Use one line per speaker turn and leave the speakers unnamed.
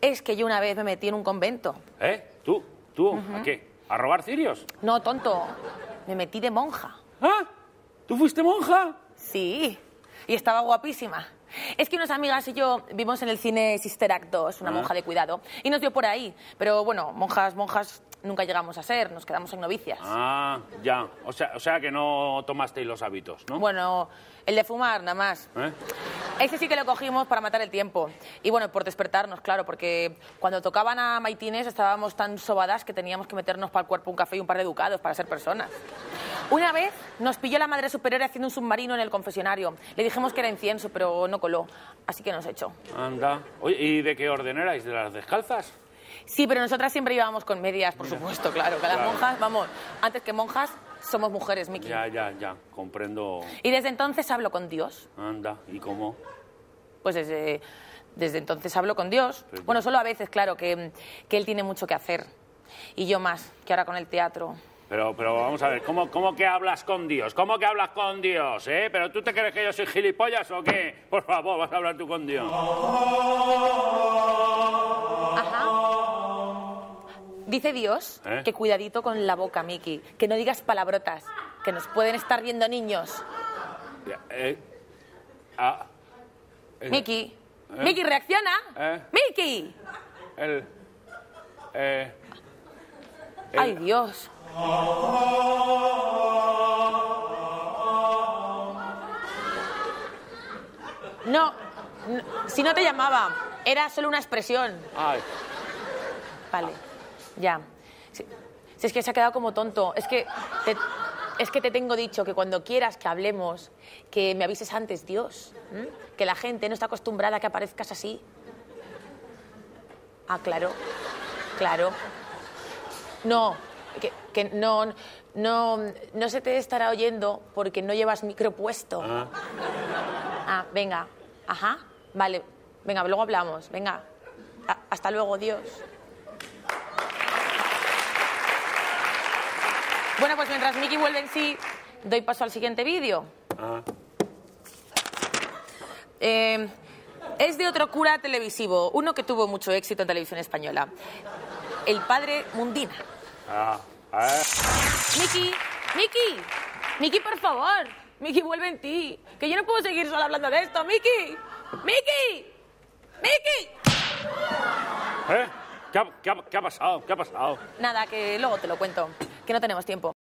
Es que yo una vez me metí en un convento.
¿Eh? ¿Tú? ¿Tú? ¿A qué? ¿A robar cirios?
No, tonto. Me metí de monja.
¿Ah? ¿Tú fuiste monja?
Sí. Y estaba guapísima. Es que unas amigas y yo vimos en el cine Sister Act 2, una
Ah.
monja de cuidado, y nos dio por ahí. Pero bueno, monjas, monjas nunca llegamos a ser, nos quedamos en novicias.
Ah, ya. O sea, o sea que no tomasteis los hábitos, ¿no?
Bueno, el de fumar, nada más.
¿Eh?
Ese sí que lo cogimos para matar el tiempo. Y bueno, por despertarnos, claro, porque cuando tocaban a Maitines estábamos tan sobadas que teníamos que meternos para el cuerpo un café y un par de ducados para ser personas. Una vez nos pilló la madre superior haciendo un submarino en el confesionario. Le dijimos que era incienso, pero no coló. Así que nos echó.
Anda. ¿y de qué orden erais? ¿De las descalzas?
Sí, pero nosotras siempre íbamos con medias, por supuesto, claro. Que las
Claro.
monjas, vamos, antes que monjas, somos mujeres, Miki.
Ya, ya, ya. Comprendo.
Y desde entonces hablo con Dios.
Anda. ¿Y cómo?
Pues desde, desde entonces hablo con Dios.
Pero-
Bueno, solo a veces, claro, que, que Él tiene mucho que hacer. Y yo más, que ahora con el teatro.
Pero, pero vamos a ver, ¿cómo, ¿cómo que hablas con Dios? ¿Cómo que hablas con Dios, eh? ¿Pero tú te crees que yo soy gilipollas o qué? Por favor, vas a hablar tú con Dios.
Ajá. Dice Dios
¿Eh?
que cuidadito con la boca, Miki. Que no digas palabrotas, que nos pueden estar viendo niños.
Eh, ah, eh,
Miki,
¿Eh?
Miki, reacciona. Miki.
El...
Ay, Dios. No, n- si no te llamaba, era solo una expresión.
ay,
Vale, ya. Si, si es que se ha quedado como tonto. Es que, te, es que te tengo dicho que cuando quieras que hablemos, que me avises antes, Dios. Que la gente no está acostumbrada a que aparezcas así. Ah, claro, claro. No, que, que no, no, no se te estará oyendo porque no llevas micro puesto.
ah.
Ah, venga. Ajá. Vale. Venga, luego hablamos. Venga. A- hasta luego, Dios. Bueno, pues mientras Miki vuelve en sí, doy paso al siguiente vídeo.
ah.
Eh, es de otro cura televisivo, uno que tuvo mucho éxito en televisión española. El padre Mundina.
Ah.
Miki, Miki, Miki, por favor. Miki, vuelve en ti. Que yo no puedo seguir solo hablando de esto. Miki, Miki, Miki.
¿Eh? ¿Qué ha, qué ha- qué ha pasado? ¿Qué ha pasado?
Nada, que luego te lo cuento, no tenemos tiempo.